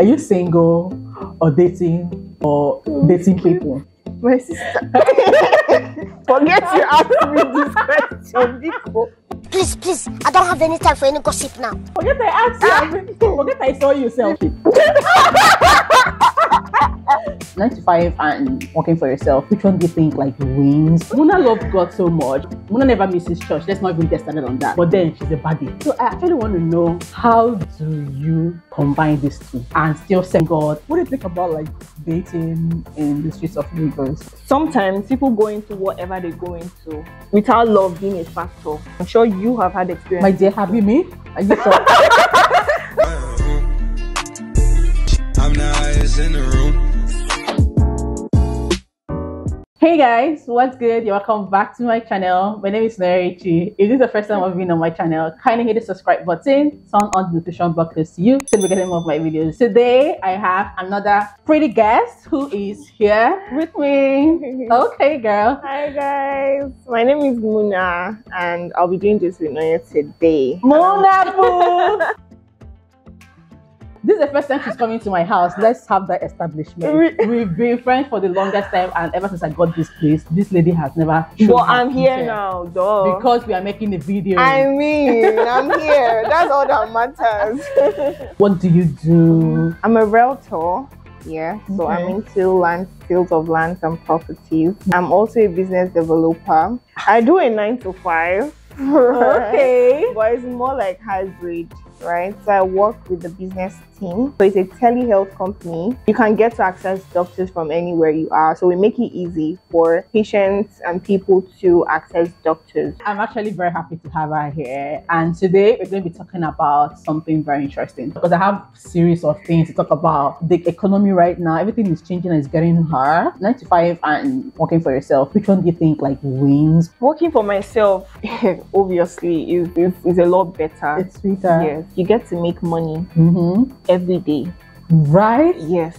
Are you single or dating or mm. dating people? My sister. Forget you asked me this question, Nico. Please, please, I don't have any time for any gossip now. Forget I asked you. I ah! forget I saw you selfie. Nine to five and working for yourself. Which one do you think like wins? Muna loves God so much. Muna never misses church. Let's not even get started on that. But then she's a baddie. So I actually want to know how do you combine these two and still send God? What do you think about like dating in the streets of Lagos? Sometimes people go into whatever they go into without love being a factor. I'm sure you have had experience. My dear, have you me? Are you sure? Hey guys, what's good? You're welcome back to my channel. My name is Narichi. If this is the first time I've been on my channel, kindly hit the subscribe button, turn on the notification bell close to you so we getting more of my videos. Today I have another pretty guest who is here with me. Okay, girl. Hi guys, my name is Muna and I'll be doing this with Nonye today. Mona Boo! This is the first time she's coming to my house. Let's have that establishment. We've been friends for the longest time, and ever since I got this place, this lady has never. But I'm here now, dog. Because we are making a video. I mean, I'm here. That's all that matters. what do you do? I'm a realtor. Yeah, so I'm Okay. into land sales of lands and properties. I'm also a business developer. I do a nine to five. Okay. But it's more like hybrid, right? So I work with the business team. So it's a telehealth company. You can get to access doctors from anywhere you are. So we make it easy for patients and people to access doctors. I'm actually very happy to have her here. And today we're going to be talking about something very interesting because I have a series of things to talk about. The economy right now, everything is changing and it's getting hard. 95 and working for yourself. Which one do you think like wins? Working for myself, obviously, is, is, is a lot better. It's sweeter. Yes, you get to make money Mm-hmm. every day. Right? Yes.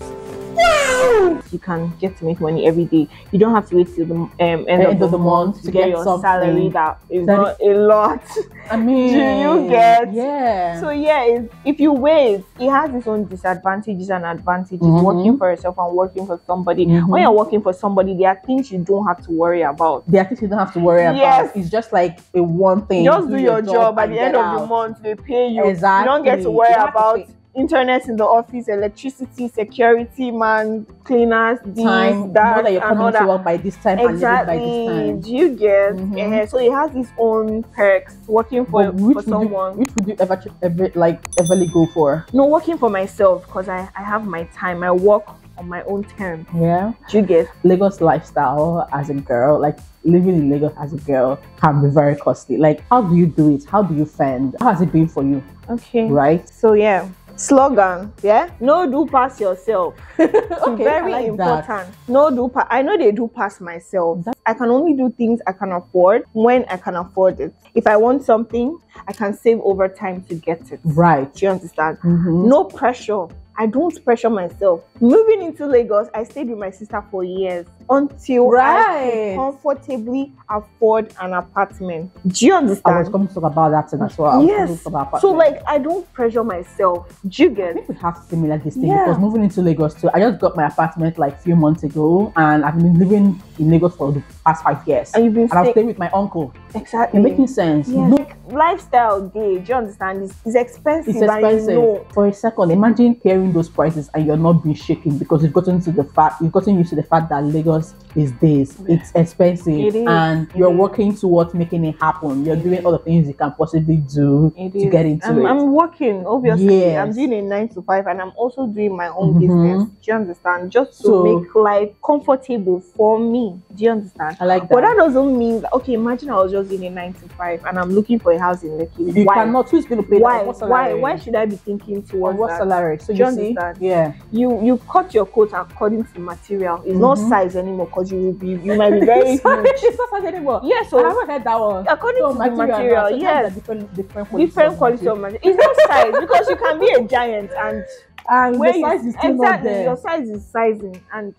You can get to make money every day. You don't have to wait till the um, end, of, the month to get, your something salary. That is that not a lot. I mean, do you get- Yeah. so yeah, if you wait, it has its own disadvantages and advantages. Mhm. Working for yourself and working for somebody. Mhm. When you're working for somebody, there are things you don't have to worry about. there are things you don't have to worry Yes. about. It's just like a one thing. just do your job, at the end get of the month they pay you you don't get to worry You don't have to about pay- internet in the office electricity security man cleaners this Time, that, that you're and coming to work by this time and by exactly this time. do you get Mhm. Eh, so it has its own perks working for, which for would you, someone which would you ever, ever like everly go for? no working for myself because I, I have my time i work on my own terms Yeah, do you get Lagos lifestyle as a girl, like living in Lagos as a girl, can be very costly. Like, how do you do it? How do you fend? How has it been for you? okay Right? so yeah slogan yeah no do pass yourself okay, very like that. important. No do pa- I know they do pass myself. I can only do things I can afford when I can afford it. If I want something, I can save over time to get it. Right. Do you understand? Mhm. No pressure. I don't pressure myself. Moving into Lagos, I stayed with my sister for years until I Right. could comfortably afford an apartment. Do you understand? I was understand? coming to talk about that thing as well. I was coming to Yes. So like I don't pressure myself. Do you get? I think we have similar this thing Yeah. because moving into Lagos too. I just got my apartment like a few months ago, and I've been living in Lagos for the past five years. And you've been and I've stay- with my uncle. exactly It's making sense. Yeah, No, like lifestyle day, do you understand? It's, it's expensive. it's and you expensive. know. For a second, imagine hearing those prices and you're not being shaken because you've gotten to the fact you've gotten used to the fact that Lagos is this. It's expensive, It and you're working towards making it happen. You're doing all the things you can possibly do It to is. get into I'm, it. I'm working, obviously. Yes. I'm doing a nine to five, and I'm also doing my own Mhm. business. Do you understand? Just to So- make life comfortable for me. Do you understand? I like that. But that doesn't mean that. Okay, imagine I was just doing a nine to five, and I'm looking for a house in Lekki. you why? cannot. Who's going to pay Why? Why? Why should I be thinking towards what salary? So Do you you understand? yeah. You you cut your coat according to material. It's not Mhm. size anymore because you will be you might be very Sorry, huge. it's not anymore. Yeah, I haven't heard that one. according So to the material, so yes. different, different quality different quality of material. It's not size because you can be a giant and and where the you- size is still not there. your size is sizing and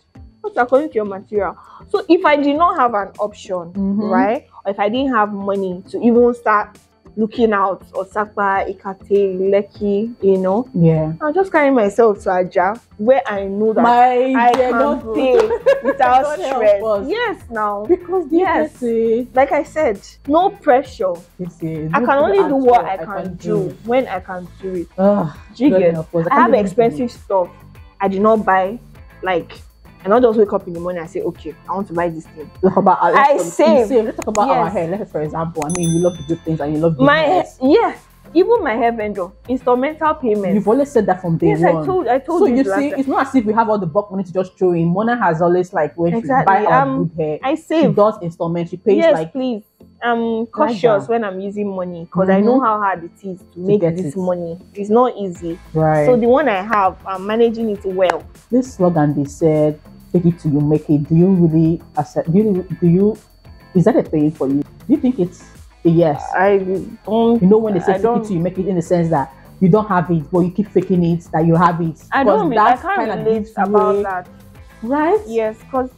it's according to your material. So if I did not have an option, Mhm. right, or if I didn't have money to even start looking out Osapa, Ikate, Lekki, you know. Yeah. I'm just carry myself to Aja where I know that My I dear, can not stay without stress. Yes, now. Because Yes. say, Like I said, no pressure. say, I can only do what ask I can do when I can do it. Ugh, Do you God get? help us. I have expensive stuff. I did not buy like I not just wake up in the morning and say, okay, I want to buy this thing. Talk about our, I save. Let's talk about our hair. Let's say, for example, I mean, you love to do things and you love doing My hair. yeah, even my hair vendor, instrumental payments. You've always said that from day yes, one. I told I told so you, you the last see, it's not as if we have all the bulk money to just throw in. Mona has always like when Exactly, she buy our um, good hair, I she save. does installment. She pays yes, like please. I'm cautious when I'm using money because I mm-hmm. know how hard it is to make get this it. money. It's not easy. right. So the one I have, I'm managing it well. this slogan they said, "Take it till you make it." Do you really accept? Do you, do you? Is that a thing for you? Do you think it's a yes? I don't. You know when they say "Take it till you make it," in the sense that you don't have it, but you keep faking it that you have it. I don't. I that can't relate about that. Right? Yes, because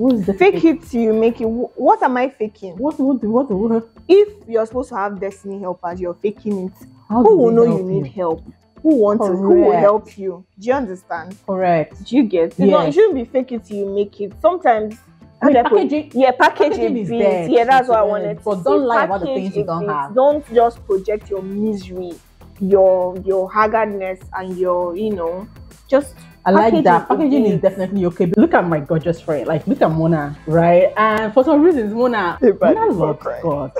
What is the fake it till you make it. What am I faking? What? What? What? what If you're supposed to have destiny helpers, you're faking it. how Who will know you need help? Who wants to? Who will help you? Do you understand? Correct. Do you get? Not, Yes. you shouldn't be fake it till you make it. Sometimes. I mean, how do I put- packaging- yeah, packaging is there, Yeah, that's what I wanted. but don't lie about the things you don't have. Don't just project your misery, your your haggardness, and your you know, just. I like package that. it a Packaging is bit. definitely okay. But look at my gorgeous friend. Like, look at Mona, right? And for some reasons, Mona, Hey, buddy, Mona loves fuck, right. God.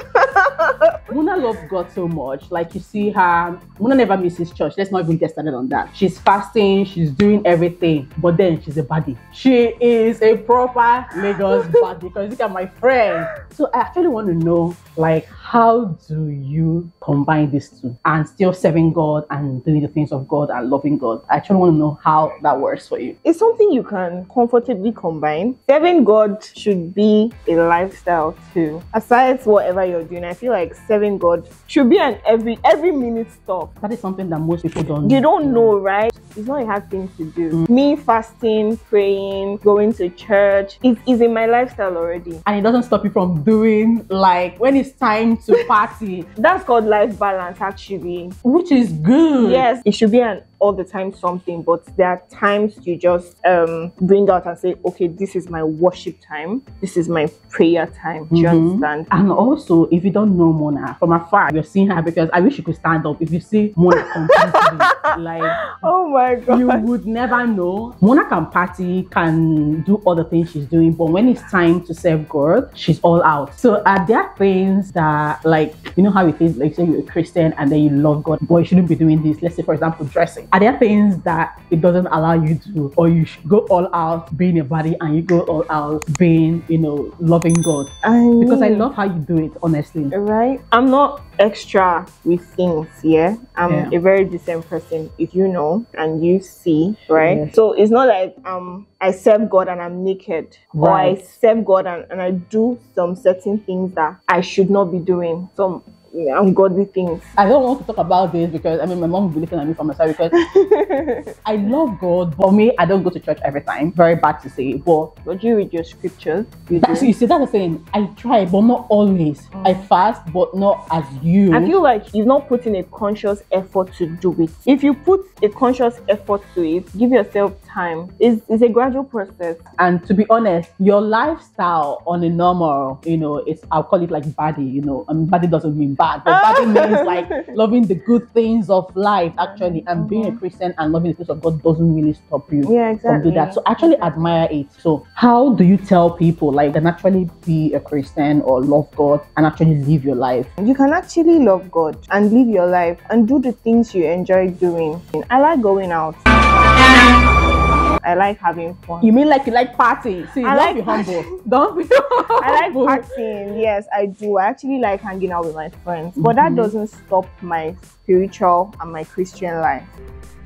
Mona loves God so much. Like, you see her, Mona never misses church. Let's not even get started on that. She's fasting, she's doing everything, but then she's a baddie. She is a proper Lagos baddie. Because look at my friend. So, I actually want to know, like, how do you combine these two and still serving God and doing the things of God and loving God? I actually want to know how that works for you. It's something you can comfortably combine. Serving God should be a lifestyle too. Aside whatever you're doing, I feel like serving God should be an every every minute stop. That is something that most people don't. You don't know, right? It's not a hard thing to do. Me fasting, praying, going to church, it is in my lifestyle already. and it doesn't stop you from doing like when it's time to party, That's called life balance, actually. which is good. Yes, it should be an all the time something, but there are times you just um bring out and say, okay, this is my worship time, this is my prayer time. Do you Mhm. understand? And also, if you don't know Mona from afar, you're seeing her because I wish you could stand up. If you see Mona completely, like Oh my god. you would never know. Mona can party, can do all the things she's doing, but when it's time to serve God, she's all out. So are there things that, like, you know how it is, like, say you're a Christian and then you love God, boy, you shouldn't be doing this. Let's say, for example, dressing. Are there things that it doesn't allow you to, or you should go all out being a baddie and you go all out being, you know, loving God? Because I love how you do it, honestly. right? I'm not extra with things, yeah. I'm Yeah. a very decent person, if you know and you see, right? Yes. So it's not like um I serve God and I'm naked, or I serve God and, and I do some certain things that I should not be doing, some ungodly things. I don't want to talk about this because I mean my mom will be looking at me from the side because I love God, but me, I don't go to church every time. Very bad to say, but But you read your scriptures, you that's do. you see that's the thing. I try, but not always. Mm. I fast, but not as you. I feel like you've not put in a conscious effort to do it. If you put a conscious effort to it, give yourself time. It's, it's a gradual process. and to be honest, your lifestyle on a normal, you know, it's I'll call it like baddie. You know, I mean, baddie doesn't mean bad, but baddie means like loving the good things of life. Actually, and being a mm-hmm. Christian and loving the things of God doesn't really stop you. Yeah, from do that. So I actually admire it. So how do you tell people like can actually be a Christian or love God and actually live your life? You can actually love God and live your life and do the things you enjoy doing. I like going out. I like having fun. You mean like you like party? See, I don't like be humble. Don't be I like partying. Yes, I do. I actually like hanging out with my friends, but that Mhm. doesn't stop my spiritual and my Christian life.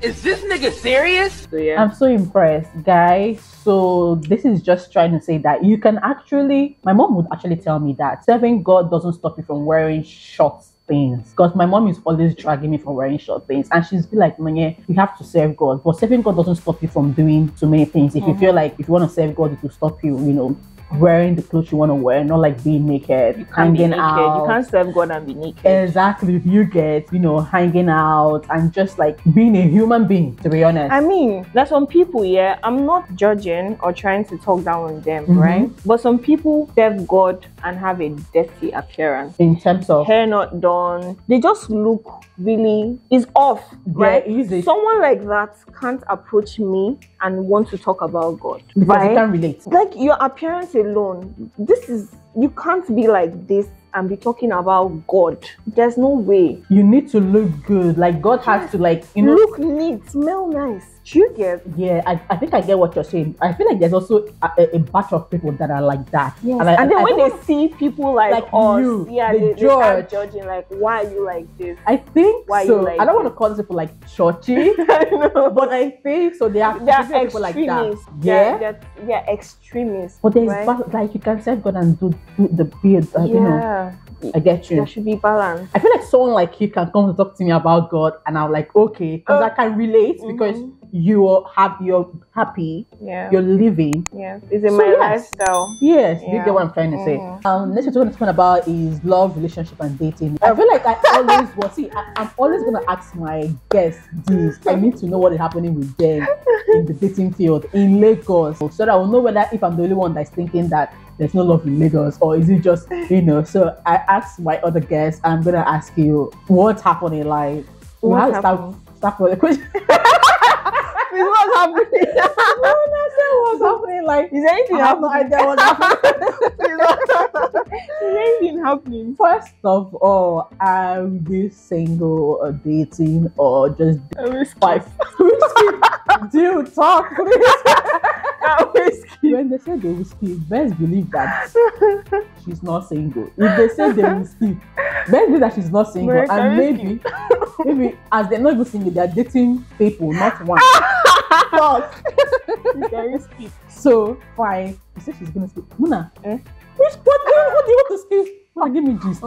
Is this nigga serious? So yeah. I'm so impressed, guys. So this is just trying to say that you can actually. My mom would actually tell me that serving God doesn't stop you from wearing short things. Because my mom is always dragging me from wearing short things, and she's be like, "Manye, you have to serve God." But serving God doesn't stop you from doing so many things. If you mm-hmm. feel like if you want to serve God, it will stop you. You know, wearing the clothes you want to wear, not like being naked, You can't be hanging naked. out. You can't serve God and be naked. Exactly, If you get, you know, hanging out and just like being a human being, to be honest. I mean, there's some people, yeah, I'm not judging or trying to talk down on them, Mhm. right? But some people serve God and have a dirty appearance. in terms of Hair not done. They just look really is off, right? There is a- Someone like that can't approach me and want to talk about God. because right? you can't relate. like your appearance alone this is you can't be like this and be talking about god there's no way You need to look good. Like God has to like, you know, look neat smell nice do you get yeah, I, I think I get what you're saying. I feel like there's also a, a, a batch of people that are like that. yes. I- and, then I when they see people like, Like us you, yeah they they, they start judging like why are you like this I think Why you so. like I don't want to call people like churchy, I know. but I think so. They are they're people like that. Yeah, they're, they're, they're extremists but there's right? like you can serve God and do, do the beard. Uh, You know, yeah I get you. there should be balance I feel like someone like you can come to talk to me about God, and I'm like, okay, because Uh, I can relate because mhm. You're happy, you're happy, yeah you're living. yeah it's in So my yes. lifestyle Yes, you get what I'm trying to say. Mhm. Um, next we're going to talk about is love, relationship, and dating. I feel like I always, well, see, I, I'm always going to ask my guests this. I need to know what is happening with them in the dating field in Lagos, so that I will know whether if I'm the only one that's thinking that there's no love in Lagos or is it just, you know. So I asked my other guests. I'm going to ask you what's happening. Like, What's have happening? The question. what's happening no, no, say what's happening. Like, is anything I have no happening idea what's happening. Is anything happening? First of all, are you single or dating or just five? Dude, talk please. when they say they will skip, best believe that she's not single. If they say they will skip, best believe that she's not single. Very and maybe, maybe as they're not even single, they're dating people, not one. So fine. You say she's gonna skip. Muna, Eh? which what, what do you want to skip? Muna, give me gist.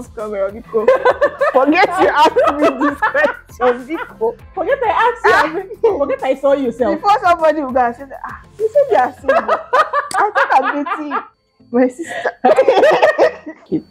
Forget you asked me this question. Forget I asked you. Forget I saw you yourself. Before somebody will go and say, ah, you are. I think I'm dating my sister.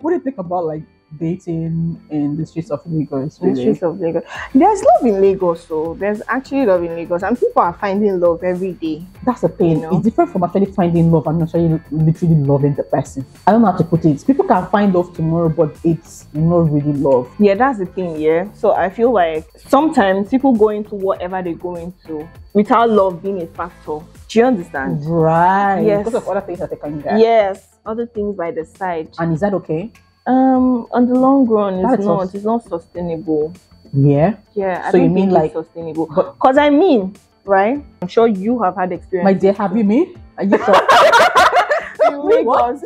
What do you think about like dating in the streets of Lagos? The streets of Lagos. There's love in Lagos, so there's actually love in Lagos, and people are finding love every day. That's the thing. You know? It's different from actually finding love and actually literally loving the person. I don't know how to put it. People can find love tomorrow, but it's not really love. Yeah, that's the thing, yeah. So I feel like sometimes people go into whatever they go into without love being a factor. Do you understand? Right. Yes. Because of other things that they can get. Yes, other things by the side. And is that okay? Um, on the long run, it's That's not. It's not sustainable. Yeah. Yeah, I So you mean like- sustainable? Because I mean, right? I'm sure you have had experience. My dear, have you me? Are you sure? in Wait, what? Lagos.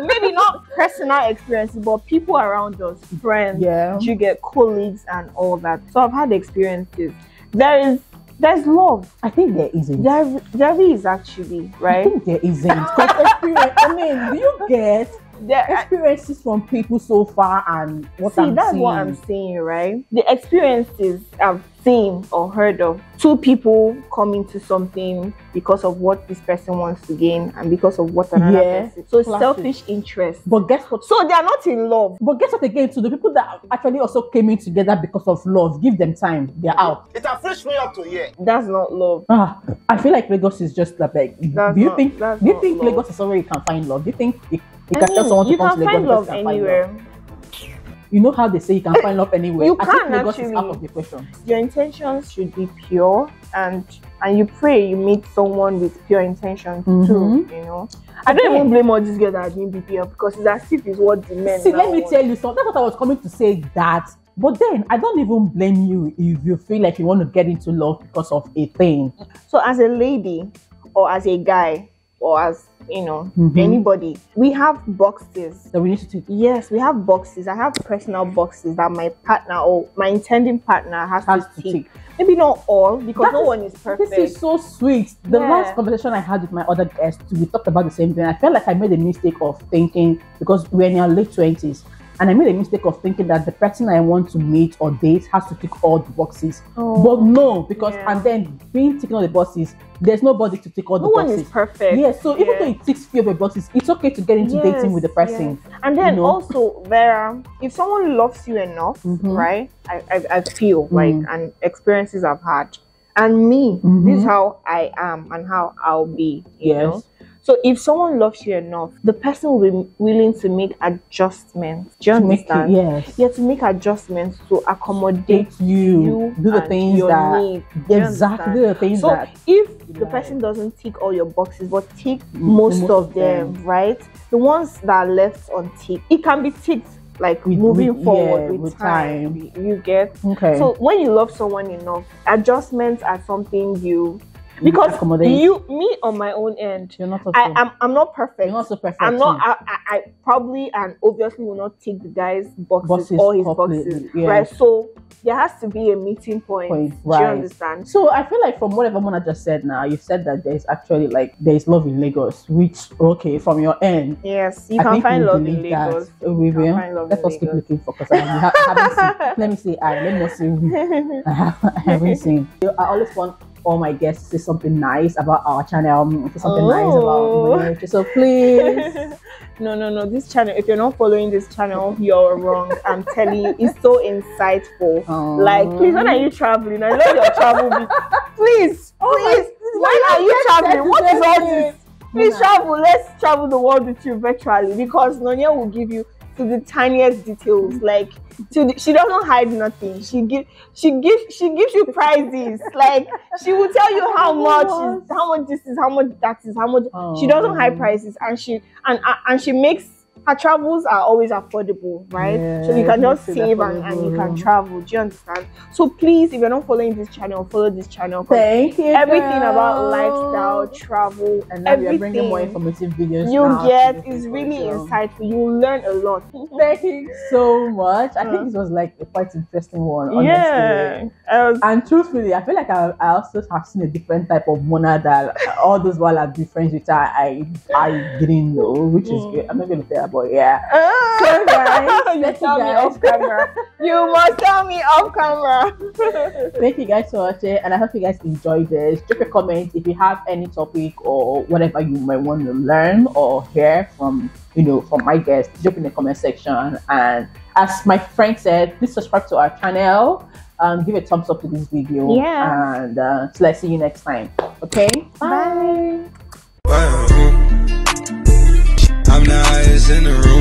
Maybe not personal experiences, but people around us, friends, yeah. you get colleagues and all that. So I've had experiences. There is there's love. I think there isn't. There there is actually, right? I think there isn't. 'Cause experience, I mean, do you get There experiences from people so far and what See, I'm that's seeing? what I'm saying, right? The experiences I've seen or heard of two people coming to something because of what this person wants to gain and because of what another Yeah, person. So classic. selfish interest. But guess what? So they are not in love. But guess what again? To the people that actually also came in together because of love, give them time. They're out. It has fresh me up to here. That's not love. Ah, I feel like Lagos is just like. That's do you not- think? that's Do you think love. Lagos is somewhere you can find love? Do you think you, you I can tell mean, someone to come to Lagos find love can find anywhere. You know how they say you can find love anywhere. You I think can Lagos is actually. out of the question. Your intentions should be pure and and you pray you meet someone with pure intentions too, Mhm. you know. I don't even blame all these girls that are doing BBL because it's as if it's what the men See, let me want. tell you something. That's what I was coming to say. That, but then I don't even blame you if you feel like you want to get into love because of a thing. So as a lady or as a guy or as you know Mhm. anybody, we have boxes. that we need to take. Yes, we have boxes. I have personal boxes that my partner or my intending partner has, Has to tick. tick. Maybe not all because That no is- one is perfect. This is so sweet. The Yeah. last conversation I had with my other guest, we talked about the same thing. I felt like I made a mistake of thinking because we're in our late twenties, and I made a mistake of thinking that the person I want to meet or date has to tick all the boxes. Oh. But no, because Yeah. and then being ticking all the boxes, there's nobody to tick all the no one boxes. is perfect. Yes, so even Yeah. though it ticks few of the boxes, it's okay to get into dating with the Yes, person. And then you know? also, Vera, if someone loves you enough, Mhm. right? I, I, I feel like, Mm. and experiences I've had, and me, Mhm. this is how I am and how I'll be. You Yes. know? So if someone loves you enough, the person will be willing to make adjustments. Do you To understand? yes. Yeah, to make adjustments to accommodate you, you do the things that needs. Exactly the things So that if the person doesn't tick all your boxes, but tick most, most of them, them. right? The ones that are left unticked, it can be ticked like With- moving with- forward yeah, with, with time. time. You get okay. so when you love someone enough, adjustments are something you You because you me on my own end. you're not also, I, I'm I'm not perfect. you're not so perfect. I'm not. I, I, I probably and obviously will not tick the guy's boxes, Boxes all his completely, boxes, yeah. right? So there has to be a meeting point. Point, Do you understand? So I feel like from whatever Mona just said now, you said that there's actually like there's love in Lagos, which okay from your end. Yes, you I can find love in believe that. Lagos. Oh, we will. find love Let us keep looking for because I, ha- haven't seen. Let me see I. Let me not say we. I, have, I haven't seen. I always want all my guests say something nice about our channel, mm, say something nice Oh. about marriage. So please. no, no, no. This channel, if you're not following this channel, you're wrong. I'm telling you, it's so insightful. Like, please, when are you traveling? I love your travel. Please, Oh please, when are you traveling? What is all this? Please travel. Let's travel the world with you virtually because Nonye will give you to the tiniest details. Like, to she doesn't hide nothing. She give, she gives, she gives you prizes. like, she will tell you how oh much, is, how much this is, how much that is, how much. She doesn't hide Oh. prices, and she and uh, and she makes her travels are always affordable, right? so you can just save and, and you can travel. Do you understand? So please, if you're not following this channel, follow this channel. Thank you. Everything about lifestyle, travel, And now we are bringing more everything informative videos. you get is really video. insightful. You will learn a lot. Thank you so much. I Uh. think this was like a quite interesting one, honestly. Yeah, was, And truthfully, I feel like I, I also have seen a different type of Mona that all those while I've been friends with her, I I didn't know, which is Mm. good. I'm not gonna say about yeah. Ah! So guys, you thank you tell me off camera. You must tell me off camera. Thank you guys for watching, and I hope you guys enjoyed this. Drop a comment if you have any topic or whatever you might want to learn or hear from you know from my guests. Drop in the comment section, and as my friend said, please subscribe to our channel. Um, give a thumbs up to this video. Yeah. And uh, so let's see you next time. Okay. Bye in the room.